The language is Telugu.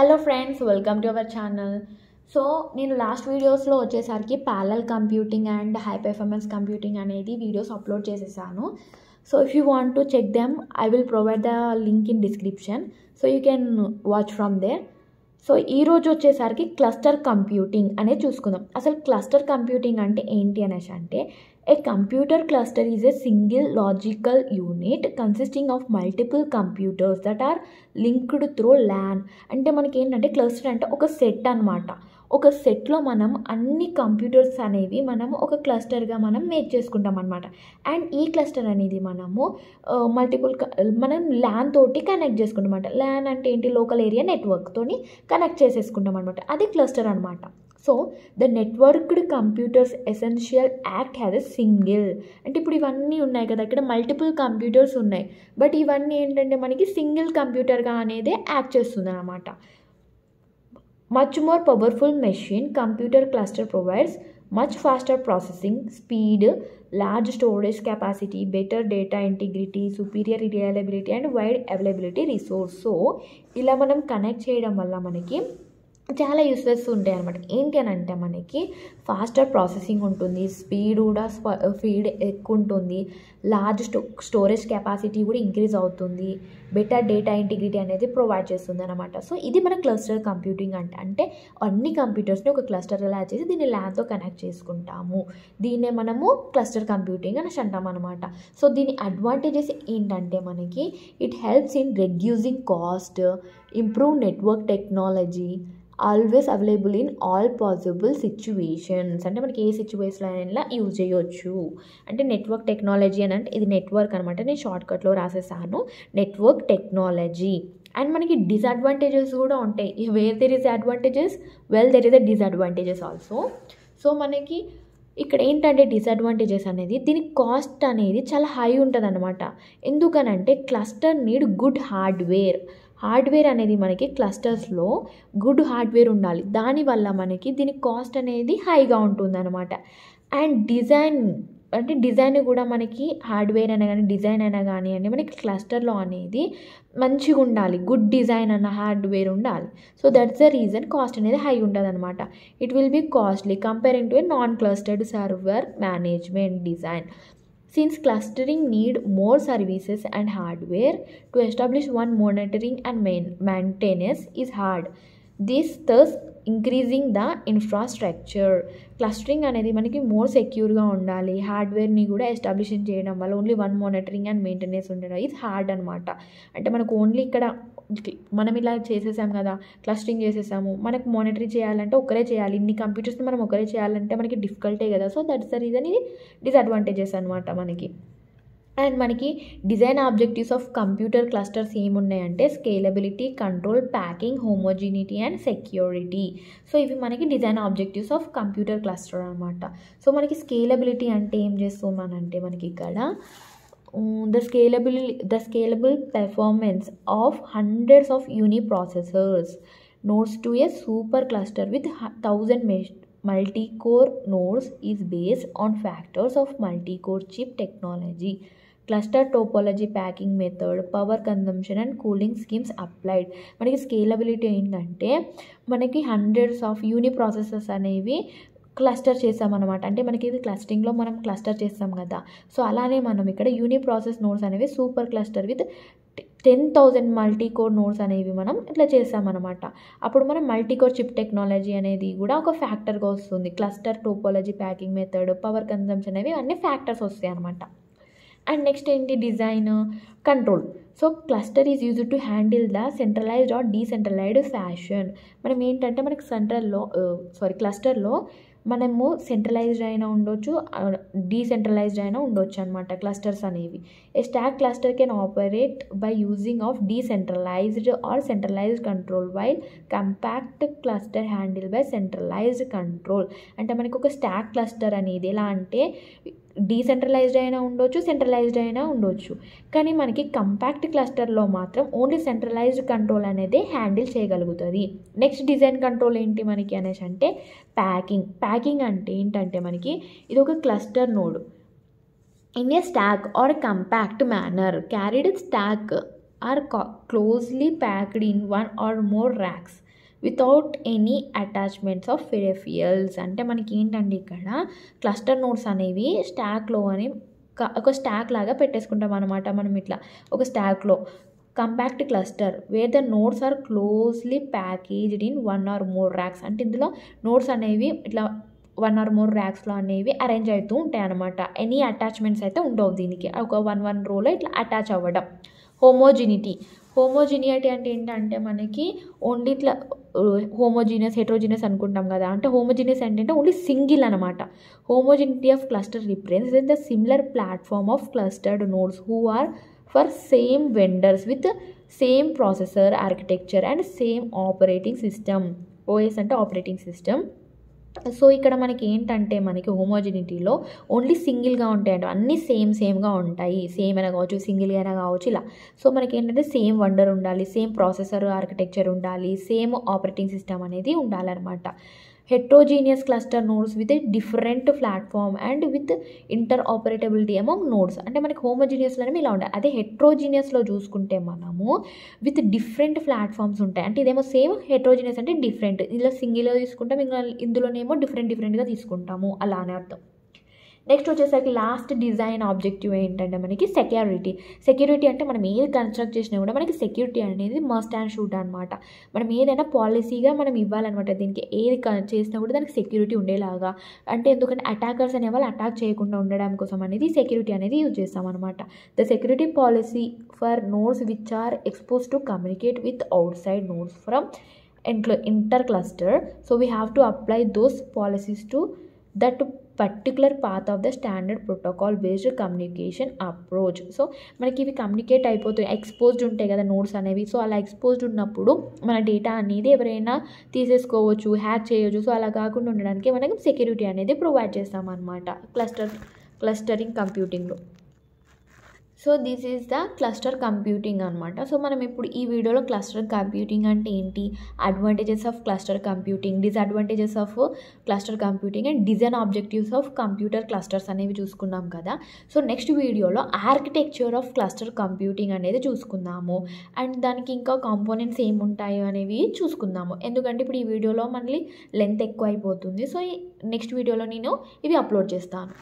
Hello friends welcome to our channel so నేను లాస్ట్ వీడియోస్లో వచ్చేసరికి parallel computing and high performance computing అనేది వీడియోస్ అప్లోడ్ చేసేసాను. So if you want to check them I will provide the link in description so you can watch from there so ఈరోజు వచ్చేసరికి క్లస్టర్ కంప్యూటింగ్ అనేది చూసుకుందాం. అసలు క్లస్టర్ కంప్యూటింగ్ అంటే ఏంటి అనేసి అంటే a computer cluster is a single logical unit consisting of multiple computers that are linked through LAN అంటే మనకి ఏంటంటే క్లస్టర్ అంటే ఒక సెట్ అనమాట ఒక సెట్లో మనం అన్ని కంప్యూటర్స్ అనేవి మనం ఒక క్లస్టర్గా మనం మేక్ చేసుకుంటాం అనమాట అండ్ ఈ క్లస్టర్ అనేది మనము మల్టిపుల్ మనం ల్యాన్ తోటి కనెక్ట్ చేసుకుంటాం అనమాట ల్యాన్ అంటే ఏంటి? లోకల్ ఏరియా నెట్వర్క్తోని కనెక్ట్ చేసేసుకుంటాం అనమాట అది క్లస్టర్ అనమాట so the networked computers essential act has a single అంటే ఇప్పుడు ఇవన్నీ ఉన్నాయి కదా ఇక్కడ మల్టిపుల్ కంప్యూటర్స్ ఉన్నాయి. బట్ ఇవన్నీ ఏంటంటే మనకి సింగిల్ కంప్యూటర్గా అనేది యాక్ట్ చేస్తుంది అనమాట much more powerful machine computer cluster provides much faster processing speed large storage capacity better data integrity superior reliability and wide availability resource so ఇలా మనం కనెక్ట్ చేయడం వల్ల మనకి చాలా యూస్లెస్ ఉంటాయి అనమాట ఏంటి అని అంటే మనకి ఫాస్టర్ ప్రాసెసింగ్ ఉంటుంది స్పీడ్ కూడా స్పీడ్ ఎక్కువ ఉంటుంది లార్జ్ స్టో స్టోరేజ్ కెపాసిటీ కూడా ఇంక్రీజ్ అవుతుంది బెటర్ డేటా ఇంటిగ్రిటీ అనేది ప్రొవైడ్ చేస్తుంది అనమాట సో ఇది మన క్లస్టర్ కంప్యూటింగ్ అంటే. అంటే అన్ని కంప్యూటర్స్ని ఒక క్లస్టర్ ఎలా చేసి దీన్ని ల్యాన్తో కనెక్ట్ చేసుకుంటాము. దీన్నే మనము క్లస్టర్ కంప్యూటింగ్ అని అంటాం అనమాట సో దీని అడ్వాంటేజెస్ ఏంటంటే మనకి it helps in reducing cost improve network technology always available in all possible situations అంటే మనకి ఏ సిచ్యువేషన్ అయినా యూజ్ చేయొచ్చు. అంటే నెట్వర్క్ టెక్నాలజీ అని అంటే ఇది నెట్వర్క్ అనమాట నేను షార్ట్కట్లో రాసేసాను. నెట్వర్క్ టెక్నాలజీ అండ్ మనకి డిసడ్వాంటేజెస్ కూడా ఉంటాయి. Where there is advantages well there is a disadvantages also so మనకి ఇక్కడ ఏంటంటే డిసడ్వాంటేజెస్ అనేది దీని కాస్ట్ అనేది చాలా హై ఉంటుంది అనమాట ఎందుకనంటే cluster need good hardware hardware అనేది మనకి క్లస్టర్స్లో గుడ్ హార్డ్వేర్ ఉండాలి. దానివల్ల మనకి దీని కాస్ట్ అనేది హైగా ఉంటుంది అనమాట అండ్ డిజైన్ అంటే డిజైన్ కూడా మనకి హార్డ్వేర్ అయినా కానీ డిజైన్ అయినా కానీ అండి మనకి క్లస్టర్లో అనేది మంచిగా ఉండాలి. గుడ్ డిజైన్ అన్న హార్డ్వేర్ ఉండాలి. So that's the reason cost అనేది హై ఉంటుంది అనమాట it will be costly comparing to a non clustered server management design since clustering need more services and hardware to establish one monitoring and main- maintenance is hard. This thus increasing the infrastructure clustering అనేది మనకి మోర్ సెక్యూర్గా ఉండాలి. హార్డ్వేర్ని కూడా ఎస్టాబ్లిష్ చేయడం వల్ల only one monitoring and maintenance ఉండడం ఇది హార్డ్ అనమాట అంటే మనకు ఓన్లీ ఇక్కడ మనం ఇలా చేసేసాం కదా క్లస్టరింగ్ చేసేసాము మనకు మానిటరింగ్ చేయాలంటే ఒకరే చేయాలి ఇన్ని కంప్యూటర్స్ని మనం ఒకరే చేయాలంటే మనకి డిఫికల్టే కదా సో దట్స్ ద రీజన్ ఇది డిసడ్వాంటేజెస్ అనమాట మనకి. అండ్ మనకి design objectives of computer clusters ఏమున్నాయంటే scalability control packing homogeneity and security so ఇవి మనకి design objectives of computer cluster అనమాట సో మనకి స్కేలబిలిటీ అంటే ఏం చేస్తున్నానంటే మనకి ఇక్కడ the scalable the scalable performance of hundreds of uniprocessors nodes to a super cluster with thousand mesh multi-core nodes is based on factors of multi-core chip technology. Cluster topology packing method power consumption and cooling schemes applied మనకి స్కేలబిలిటీ ఏంటంటే మనకి హండ్రెడ్స్ ఆఫ్ యూని ప్రాసెసర్స్ అనేవి క్లస్టర్ చేసామన్నమాట అంటే మనకి ఇది క్లస్టింగ్లో మనం క్లస్టర్ చేస్తాం కదా. సో అలానే మనం ఇక్కడ యూని ప్రాసెస్ నోట్స్ అనేవి super cluster with ten thousand multicore nodes అనేవి మనం ఇట్లా చేసామన్నమాట అప్పుడు మనం మల్టీ కోర్ చిప్ టెక్నాలజీ అనేది కూడా ఒక ఫ్యాక్టర్గా వస్తుంది. Cluster topology packing method power consumption అనేవి అన్ని ఫ్యాక్టర్స్ వస్తాయి అనమాట అండ్ నెక్స్ట్ ఏంటి? Design control so cluster is use to handle the centralised or decentralised fashion మనం ఏంటంటే మనకి సెంట్రల్లో సారీ క్లస్టర్లో మనము సెంట్రలైజ్డ్ అయినా ఉండొచ్చు డీసెంట్రలైజ్డ్ అయినా ఉండొచ్చు అనమాట క్లస్టర్స్ అనేవి. A stack cluster can operate by using of decentralised or centralised control while compact cluster handle by centralised control అంటే మనకు ఒక స్టాక్ క్లస్టర్ అనేది ఎలా అంటే డీసెంట్రలైజ్డ్ అయినా ఉండొచ్చు సెంట్రలైజ్డ్ అయినా ఉండొచ్చు. కానీ మనకి కంపాక్ట్ క్లస్టర్లో మాత్రం ఓన్లీ సెంట్రలైజ్డ్ కంట్రోల్ అనేది హ్యాండిల్ చేయగలుగుతుంది. నెక్స్ట్ డిజైన్ కంట్రోల్ ఏంటి మనకి అనేసి అంటే ప్యాకింగ్ ప్యాకింగ్ అంటే ఏంటంటే మనకి ఇది ఒక cluster node in a stack or compact manner carried stack or closely packed in one or more racks without any attachments of peripherals అంటే మనకి ఏంటంటే ఇక్కడ? క్లస్టర్ నోట్స్ అనేవి స్టాక్లో అని ఒక స్టాక్ లాగా పెట్టేసుకుంటాం అనమాట మనం ఇట్లా ఒక స్టాక్లో compact cluster where the nodes are closely packaged in one or more racks అంటే ఇందులో నోట్స్ అనేవి ఇట్లా వన్ ఆర్ మోర్ ర్యాక్స్లో అనేవి అరేంజ్ అవుతూ ఉంటాయి అనమాట ఎనీ అటాచ్మెంట్స్ అయితే ఉండవు దీనికి. ఒక వన్ వన్ రోలో ఇట్లా అటాచ్ అవ్వడం. హోమోజినిటీ హోమోజినిటీ అంటే ఏంటంటే మనకి ఓన్లీ ఇట్లా హోమోజీనియస్ హెట్రోజీనియస్ అనుకుంటాం కదా అంటే హోమోజీనియస్ ఏంటంటే ఓన్లీ సింగిల్ అనమాట homogeneity of cluster represents the similar platform of clustered nodes who are for same vendors with same processor architecture and same operating system OS అంటే ఆపరేటింగ్ సిస్టమ్ సో ఇక్కడ మనకి ఏంటంటే మనకి హోమోజినిటీలో ఓన్లీ సింగిల్గా ఉంటాయంట అన్నీ సేమ్ సేమ్గా ఉంటాయి. సేమ్ అయినా కావచ్చు సింగిల్గా అయినా కావచ్చు ఇలా. సో మనకి ఏంటంటే సేమ్ వండర్ ఉండాలి సేమ్ ప్రాసెసర్ ఆర్కిటెక్చర్ ఉండాలి సేమ్ ఆపరేటింగ్ సిస్టమ్ అనేది ఉండాలన్నమాట. Heterogeneous cluster nodes with different platform and with interoperability among nodes అంటే మనకి హోమోజీనియస్లో ఇలా ఉంటాయి. అదే హెట్రోజీనియస్లో చూసుకుంటే మనము విత్ డిఫరెంట్ ప్లాట్ఫామ్స్ ఉంటాయి. అంటే ఇదేమో సేమ్ హెట్రోజీనియస్ అంటే డిఫరెంట్ ఇలా సింగిల్గా తీసుకుంటాం ఇంకా ఇందులోనేమో డిఫరెంట్ డిఫరెంట్గా తీసుకుంటాము. అలా అని అర్థం. నెక్స్ట్ వచ్చేసరికి లాస్ట్ డిజైన్ ఆబ్జెక్టివ్ ఏంటంటే మనకి సెక్యూరిటీ సెక్యూరిటీ అంటే మనం ఏది కన్స్ట్రక్ట్ చేసినా కూడా మనకి సెక్యూరిటీ అనేది మస్ట్ అండ్ షూట్ అనమాట మనం ఏదైనా పాలసీగా మనం ఇవ్వాలన్నమాట. దీనికి ఏది చేసినా కూడా దానికి సెక్యూరిటీ ఉండేలాగా. అంటే ఎందుకంటే అటాకర్స్ అనే వాళ్ళు అటాక్ చేయకుండా ఉండడం కోసం అనేది సెక్యూరిటీ అనేది యూజ్ చేస్తాం అనమాట the security policy for nodes which are expose to communicate with outside nodes from inter cluster so we have to apply those policies to that particular path of the standard protocol based communication approach so మనకి ఇవి కమ్యూనికేట్ అయిపోతాయి. ఎక్స్పోజ్డ్ ఉంటాయి కదా నోట్స్ అనేవి. సో అలా ఎక్స్పోజ్డ్ ఉన్నప్పుడు మన డేటా అనేది ఎవరైనా తీసేసుకోవచ్చు హ్యాక్ చేయవచ్చు సో అలా కాకుండా ఉండడానికి మనకి సెక్యూరిటీ అనేది ప్రొవైడ్ చేస్తామన్నమాట. Cluster clustering కంప్యూటింగ్లో so this is the cluster computing అనమాట సో మనం ఇప్పుడు ఈ వీడియోలో క్లస్టర్ కంప్యూటింగ్ అంటే ఏంటి? Advantages of cluster computing disadvantages of cluster computing and design objectives of computer clusters అనేవి చూసుకున్నాం కదా. సో నెక్స్ట్ వీడియోలో ఆర్కిటెక్చర్ ఆఫ్ క్లస్టర్ కంప్యూటింగ్ అనేది చూసుకుందాము. అండ్ దానికి ఇంకా కాంపోనెంట్స్ ఏముంటాయో అనేవి చూసుకుందాము. ఎందుకంటే ఇప్పుడు ఈ వీడియోలో మళ్ళీ లెంత్ ఎక్కువ అయిపోతుంది సో నెక్స్ట్ వీడియోలో నేను ఇవి అప్లోడ్ చేస్తాను.